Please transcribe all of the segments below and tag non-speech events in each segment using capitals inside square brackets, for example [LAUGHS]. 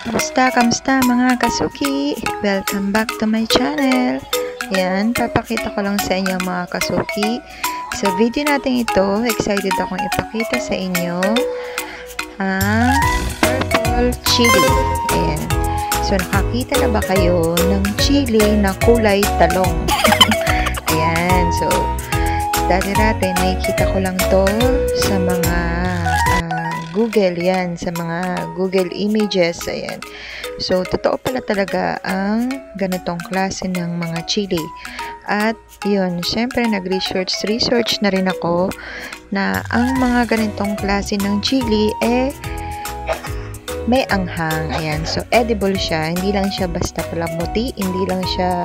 Kamusta, kamusta mga kasuki? Welcome back to my channel. Yan, papakita ko lang sa inyo mga kasuki. Sa video natin ito, excited akong ipakita sa inyo ang purple chili. Ayan. So, nakakita na ba kayo ng chili na kulay talong? [LAUGHS] Ayan. So, dati-dati nakikita ko lang to sa mga Google yan, sa mga Google Images, ayan. So, totoo pala talaga ang ganitong klase ng mga chili. At, yun, syempre, nag-research, research na rin ako na ang mga ganitong klase ng chili, eh, may anghang. Ayan, so, edible siya. Hindi lang siya basta palamuti, hindi lang siya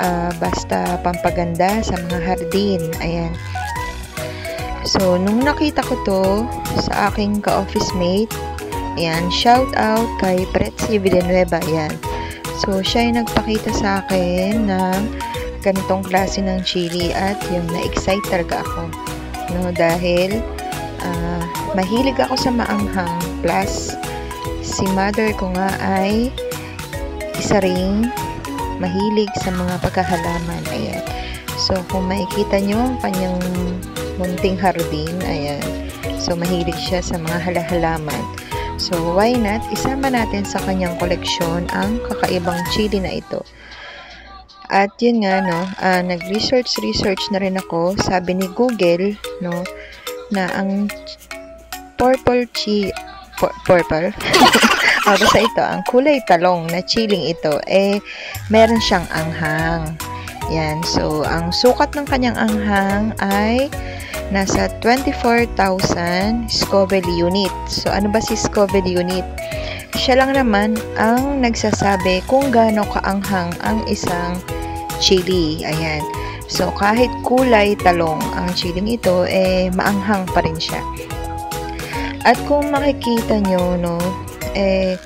uh, basta pampaganda sa mga hardin. Ayan. So, nung nakita ko to sa aking ka-office mate, ayan, shout out kay Pretzi Villanueva, ayan. So, siya yung nagpakita sa akin ng ganitong klase ng chili at yung na-excite talaga ako. No, dahil uh, mahilig ako sa maanghang plus si mother ko nga ay isa ring mahilig sa mga pagkahalaman. Ayan. So, kung makikita nyo ang kanyang munting hardin. Ayan. So, mahilig siya sa mga halahalaman. So, why not? Isama natin sa kanyang koleksyon ang kakaibang chili na ito. At yun nga, no, uh, nag-research, research na rin ako. Sabi ni Google, no, na ang purple chi pur purple o oh, basta ito, ang kulay talong na chilling ito, eh, meron siyang anghang. Yan, so, ang sukat ng kanyang anghang ay nasa 24,000 Scoville unit. So, ano ba si Scoville unit? Siya lang naman ang nagsasabi kung gaano kaanghang ang isang chili. Ayan. So, kahit kulay talong ang chili ito, eh, maanghang pa rin siya. At kung makikita nyo, no, eh,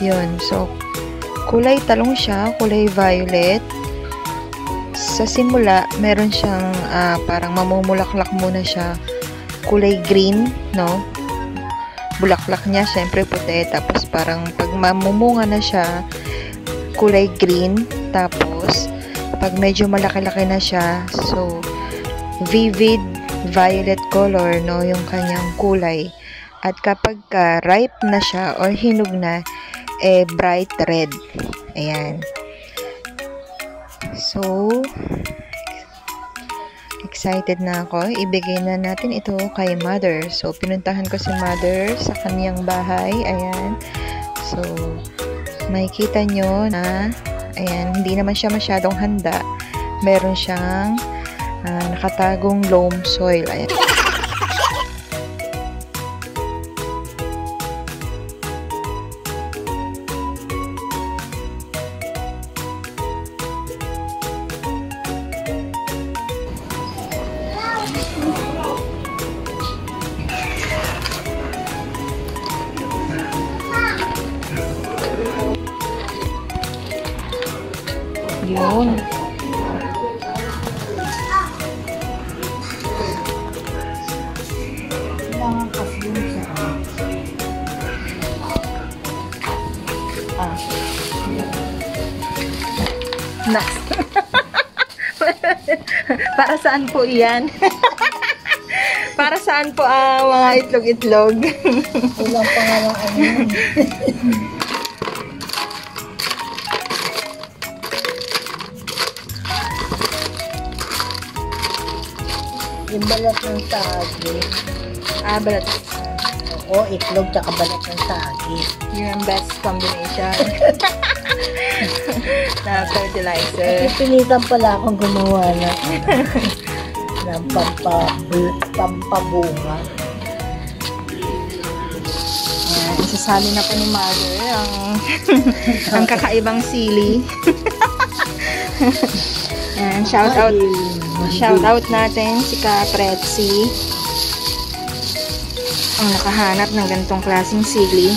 yun. So, kulay talong siya, kulay violet, sa simula, meron siyang uh, parang mamumulaklak muna siya kulay green, no? Bulaklak niya, syempre puti. Tapos parang pag mamumunga na siya, kulay green. Tapos, pag medyo malaki-laki na siya, so, vivid violet color, no? Yung kanyang kulay. At kapag ka ripe na siya or hinog na, eh, bright red. Ayan. So, excited na ako. Ibigay na natin ito kay mother. So, pinuntahan ko si mother sa kaniyang bahay. Ayan. So, makikita nyo na, ayan, hindi naman siya masyadong handa. Meron siyang uh, nakatagong loam soil. Ayan. Na. Para saan po iyan? Para saan po ang uh, mga itlog-itlog? Walang pangalaan yun. Yung balat ng sagi. Ah, balat. Oo, itlog tsaka balat ng sagi. Yun ang best combination. [LAUGHS] na fertilizer. Pipilitan pala akong gumawa na [LAUGHS] ng pampabunga. Ayan, isasali na po ni mother ang, [LAUGHS] ang kakaibang sili. [LAUGHS] Ayan, shout out. Shout out natin si Kapretsi. Ang nakahanap ng ganitong klaseng sili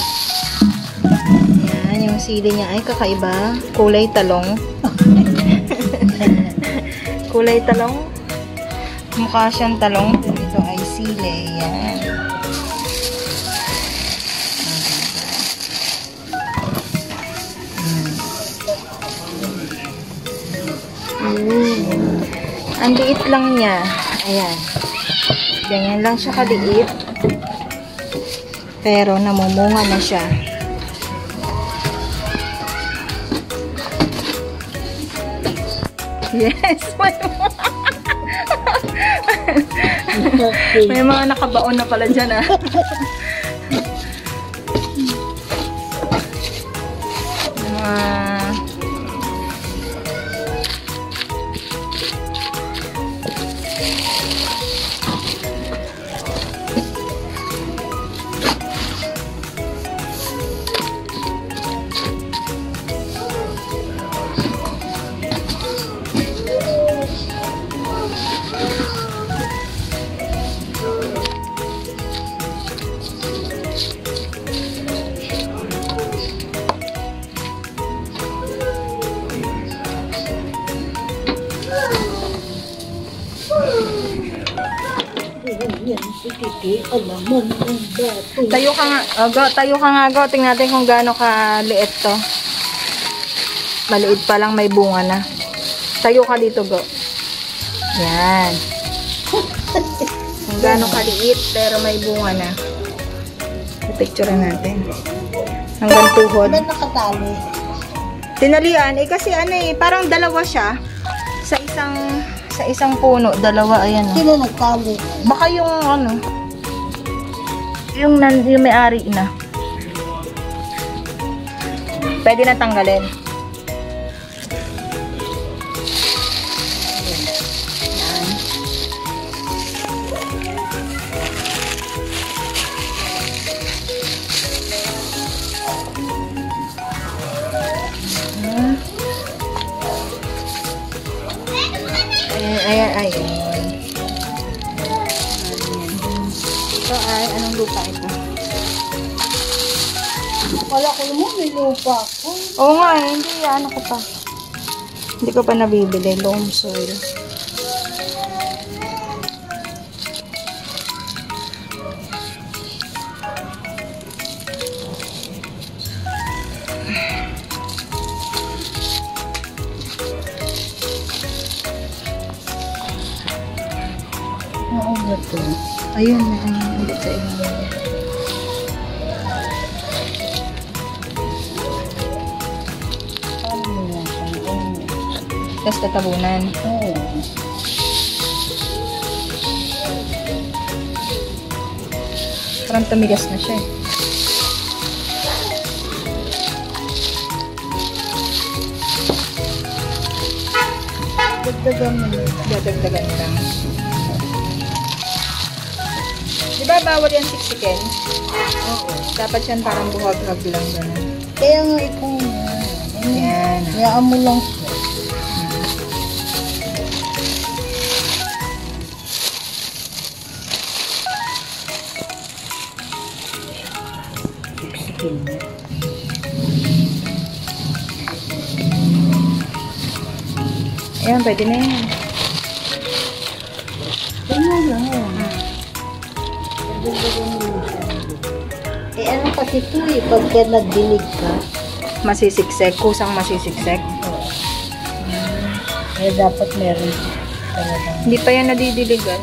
sili niya ay kakaiba. Kulay talong. [LAUGHS] Kulay talong. Mukha siyang talong. Ito ay sili. Yan. Mm. Ang liit lang niya. Ayan. Ganyan lang siya kaliit. Pero namumunga na siya. Yes, [LAUGHS] may May mga nakabaon na pala dyan, ah. [LAUGHS] Tayo ka nga, oh, go, tayo ka nga, go. Tingnan natin kung gaano ka liit to. Maliit pa lang, may bunga na. Tayo ka dito, go. Yan. Kung gaano kaliit, pero may bunga na. Picture natin. Hanggang tuhod. Nakatali? Tinalian, eh kasi ano eh, parang dalawa siya. Sa isang, sa isang puno, dalawa, ayan oh. Sino nagtali? Baka yung ano, yung, nan, yung may-ari na. Pwede na tanggalin. Wala ko mo, may lupa ko. Oo nga eh, hindi ano ko pa. Hindi ko pa nabibili, loam soil. Oo, to? Ayun na, ulit sa ilalim. Tapos tatabunan. Oo. Parang tumigas na siya eh. Dagdagan mo yun. Dadagdagan lang. Di ba bawal yan siksikin? Oo. Dapat yan parang buhag-hag lang ganun. Kaya nga ikaw nga. Yan. Hayaan mo lang siya. Mo. Ayan, pwede na yan. Ganyan lang. Eh ano kasi ito eh, pagka nagdilig ka, Masisiksek, kusang masisiksek. eh dapat meron talagang Hindi pa yan nadidiligan.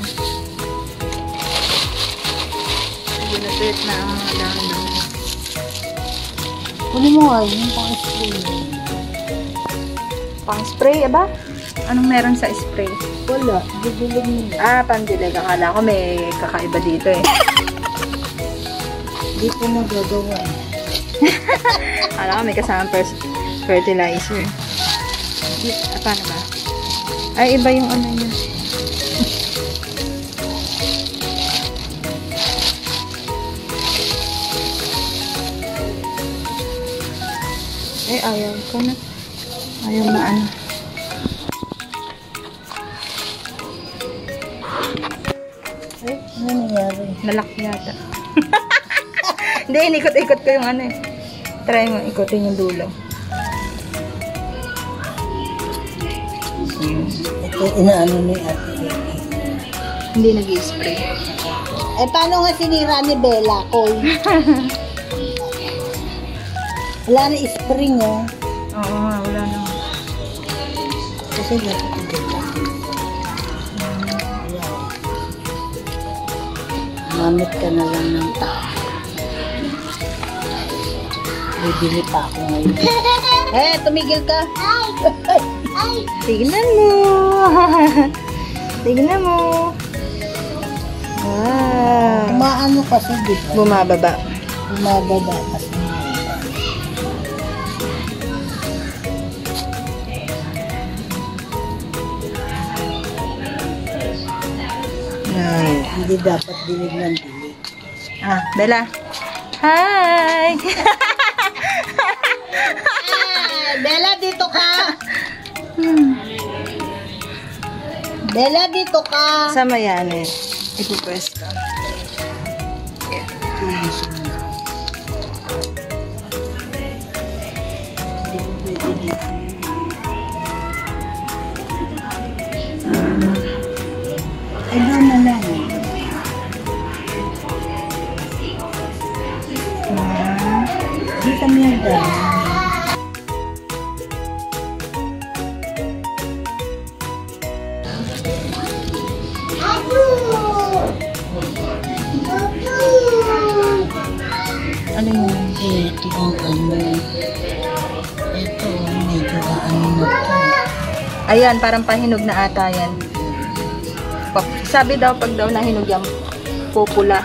Binatuit na ang mga dahon. Kunin mo nga yun, pang spray. Pang spray, ba? Anong meron sa spray? Wala, didilig mo. Ah, pandilig. Akala ko may kakaiba dito eh. Hindi ko nagagawa. [LAUGHS] Akala ko may kasama pers- fertilizer. Di- Ah, paano ba? Ay, iba yung ano niya. Eh, ayaw ko na. Ayaw na ano. Ay, ano nangyari? Nalaki yata. [LAUGHS] Hindi, inikot-ikot ko yung ano eh. Try mo, ikotin yung dulo. Ito, inaano ni Ate. Hindi nag-spray. Eh, paano nga sinira ni Bella, Koy? [LAUGHS] Wala na spring, oh. Oo nga, wala na. Kasi dapat dito. Mamit ka na lang ng tao. Bibili pa ako ngayon. [LAUGHS] eh, tumigil ka. [LAUGHS] Tignan mo. [LAUGHS] Tignan mo. Wow. Umaano kasi dito. Bumababa. Bumababa kasi. Ay. Hindi dapat dilig ng dilig. Ah, Bella. Hi! [LAUGHS] Ah, Bella, dito ka! Bella, dito ka! Sama yan eh. Ipupwes ka. Eh, Di kami nagdaan. Ano yun? Ito ang ano. Ito, medyo ano na to. Ayan, parang pahinog na ata yan. Sabi daw, pag daw nahinog yan, pupula.